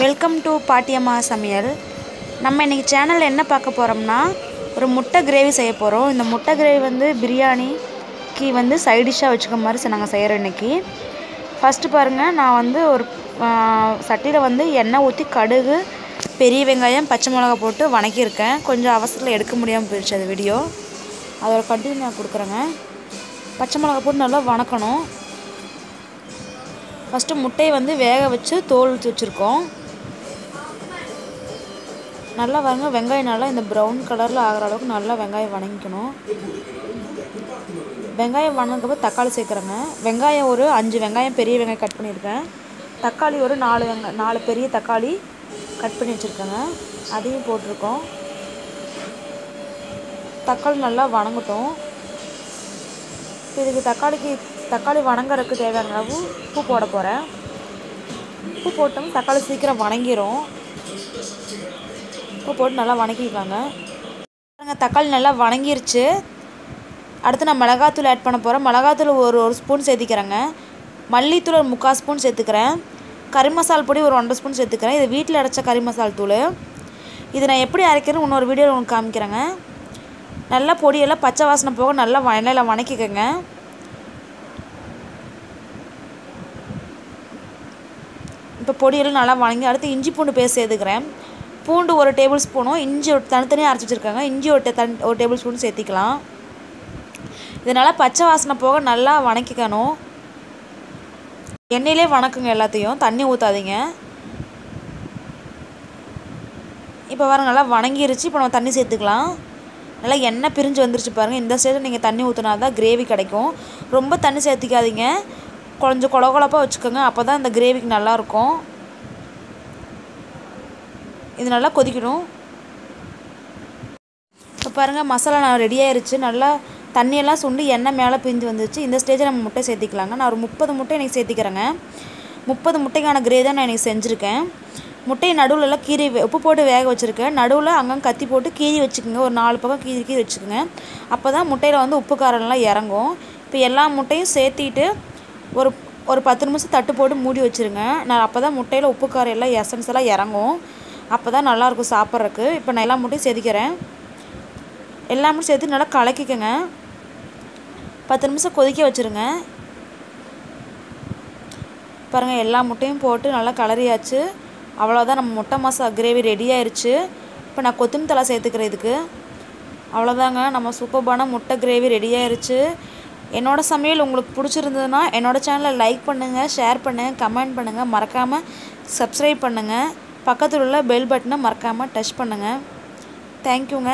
Welcome to பாட்டியம்மா சமையல். நம்ம இன்றைக்கி சேனலில் என்ன பார்க்க போகிறோம்னா ஒரு முட்டை கிரேவி செய்ய போகிறோம் இந்த முட்டை கிரேவி வந்து பிரியாணிக்கு வந்து சைடிஷ்ஷாக வச்சுக்க மாதிரி நாங்கள் செய்கிறோம் இன்றைக்கி ஃபஸ்ட்டு பாருங்கள் நான் வந்து ஒரு சட்டியில் வந்து எண்ணெய் ஊற்றி கடுகு பெரிய வெங்காயம் பச்சை மிளகா போட்டு வணக்கியிருக்கேன். கொஞ்சம் அவசரத்தில் எடுக்க முடியாமல் போயிடுச்சு அது வீடியோ அதோட கண்டினியூ நான் கொடுக்குறேங்க. பச்சை மிளகா போட்டு நல்லா வணக்கணும். ஃபஸ்ட்டு முட்டையை வந்து வேக வச்சு தோல் ஊற்றி வச்சுருக்கோம். நல்லா பாருங்க வெங்காயம் நல்லா இந்த ப்ரௌன் கலரில் ஆகிற அளவுக்கு நல்லா வெங்காயம் வணங்கிக்கணும். வெங்காயம் வணங்கப்போ தக்காளி சேர்க்குறேங்க. வெங்காயம் ஒரு அஞ்சு வெங்காயம் பெரிய வெங்காயம் கட் பண்ணியிருக்கேன். தக்காளி ஒரு நாலு வெங்க நாலு பெரிய தக்காளி கட் பண்ணி வச்சுருக்கேங்க. அதையும் போட்டிருக்கோம். தக்காளி நல்லா வணங்கட்டும். இப்போ இதுக்கு தக்காளிக்கு தக்காளி வணங்குறதுக்கு தேவையான அளவு உப்பு போட போகிறேன் உப்பு போட்டோம் தக்காளி சீக்கிரம் வணங்கிரும். உப்பு போட்டு நல்லா வணக்கிக்கலாங்க. பாருங்கள் தக்காளி நல்லா வணங்கிருச்சு. அடுத்து நான் மிளகாத்தூள் ஆட் பண்ண போகிறேன் மிளகாத்தூள் ஒரு ஒரு ஸ்பூன் சேர்த்திக்கிறேங்க. மல்லித்தூள் ஒரு முக்கால் ஸ்பூன் சேர்த்துக்கிறேன். கறி மசால் பொடி ஒரு ஒன்றரை ஸ்பூன் சேர்த்துக்கிறேன். இது வீட்டில் அடைச்ச கறி மசால் தூள். இது நான் எப்படி அரைக்கிறேன்னு இன்னொரு வீடியோவில் உங்களுக்கு காமிக்கிறேங்க. நல்லா பொடியெல்லாம் பச்சை வாசனை போக நல்லா எண்ணெயில் வணக்கிக்கோங்க. இப்போ பொடியெல்லாம் நல்லா வணங்கி அடுத்து இஞ்சி பூண்டு பேஸ்ட் சேர்த்துக்கிறேன். பூண்டு ஒரு டேபிள் ஸ்பூனும் இஞ்சி தனித்தனியாக அரைச்சி வச்சுருக்காங்க. இஞ்சி ஒரு தன் ஒரு டேபிள் ஸ்பூன் சேர்த்திக்கலாம். இதனால் பச்சை வாசனை போக நல்லா வணக்கிக்கணும். எண்ணெயிலே வணக்குங்க எல்லாத்தையும். தண்ணி ஊற்றாதீங்க இப்போ வர நல்லா வணங்கிருச்சு. இப்போ நம்ம தண்ணி சேர்த்துக்கலாம். நல்லா எண்ணெய் பிரிஞ்சு வந்துருச்சு பாருங்கள் இந்த ஸ்டேஜில் நீங்கள் தண்ணி ஊற்றினா தான் கிரேவி கிடைக்கும். ரொம்ப தண்ணி சேர்த்திக்காதீங்க. கொஞ்சம் கொல கொலப்பாக வச்சுக்கோங்க. அப்போ தான் இந்த கிரேவிக்கு நல்லாயிருக்கும் இது நல்லா கொதிக்கணும் இப்போ பாருங்கள் மசாலா நான் ரெடி ஆயிருச்சு. நல்லா தண்ணியெல்லாம் சுண்டு எண்ணெய் மேலே பிரிஞ்சு வந்துச்சு இந்த ஸ்டேஜில் நம்ம முட்டை சேர்த்திக்கலாங்க. நான் ஒரு முப்பது முட்டை எனக்கு சேர்த்திக்கிறேங்க. முப்பது முட்டைக்கான கிரே தான் நான் எனக்கு செஞ்சுருக்கேன். முட்டையை நடுவில்லாம் கீரி உப்பு போட்டு வேக வச்சுருக்கேன். நடுவில் அங்கங்கே கத்தி போட்டு கீறி வச்சுக்கோங்க. ஒரு நாலு பக்கம் கீறி கீறி வச்சுக்கோங்க. அப்போ தான் முட்டையில் வந்து உப்பு காரம்லாம் இறங்கும். இப்போ எல்லா முட்டையும் சேர்த்திட்டு ஒரு ஒரு பத்து நிமிஷம் தட்டு போட்டு மூடி வச்சுருங்க. நான் அப்போ தான் முட்டையில் உப்பு காரம் எல்லாம் எசன்ஸ் எல்லாம் இறங்கும். அப்போ தான் நல்லாயிருக்கும் சாப்பிட்றதுக்கு. இப்போ நான் எல்லா முட்டையும் சேர்த்திக்கிறேன் எல்லா மட்டும் சேர்த்து நல்லா கலக்கிக்கங்க. பத்து நிமிஷம் கொதிக்க வச்சுருங்க. பாருங்கள் எல்லா முட்டையும் போட்டு நல்லா கலரியாச்சு அவ்வளோதான் நம்ம முட்டை மசா கிரேவி ரெடி ஆயிடுச்சு இப்போ நான் கொத்தமல்லி தலை சேர்த்துக்கிறேன் இதுக்கு. அவ்வளோதாங்க நம்ம சூப்பர்பான முட்டை கிரேவி ரெடி ஆயிடுச்சு என்னோடய சமையல் உங்களுக்கு பிடிச்சிருந்ததுன்னா என்னோடய சேனலை லைக் பண்ணுங்கள் ஷேர் பண்ணுங்கள் கமெண்ட் பண்ணுங்கள் மறக்காமல் சப்ஸ்கிரைப் பண்ணுங்கள் பக்கத்தில் உள்ள பெல் பட்டனை மறக்காமல் டச் பண்ணுங்கள் தேங்க்யூங்க